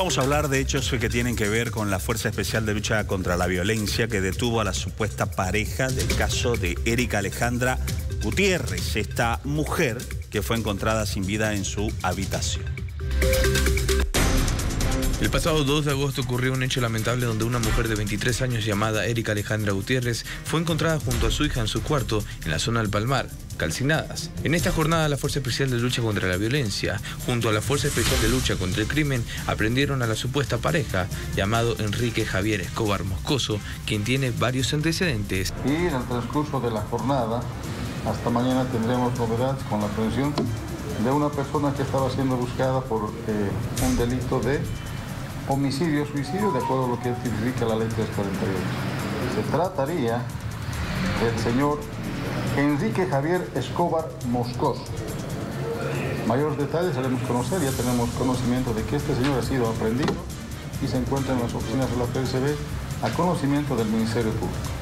Vamos a hablar de hechos que tienen que ver con la Fuerza Especial de Lucha contra la Violencia que detuvo a la supuesta pareja del caso de Erika Alejandra Gutiérrez, esta mujer que fue encontrada sin vida en su habitación. El pasado 2 de agosto ocurrió un hecho lamentable donde una mujer de 23 años llamada Erika Alejandra Gutiérrez fue encontrada junto a su hija en su cuarto en la zona del Palmar, calcinadas. En esta jornada la Fuerza Especial de Lucha contra la Violencia, junto a la Fuerza Especial de Lucha contra el Crimen, aprendieron a la supuesta pareja llamado Enrique Javier Escobar Moscoso, quien tiene varios antecedentes. Y en el transcurso de la jornada, hasta mañana tendremos novedades con la aprehensión de una persona que estaba siendo buscada por eh, un delito de homicidio, suicidio, de acuerdo a lo que tipifica la ley 348. Se trataría del señor Enrique Javier Escobar Moscoso. Mayores detalles haremos conocer, ya tenemos conocimiento de que este señor ha sido aprendido y se encuentra en las oficinas de la PSB a conocimiento del Ministerio Público.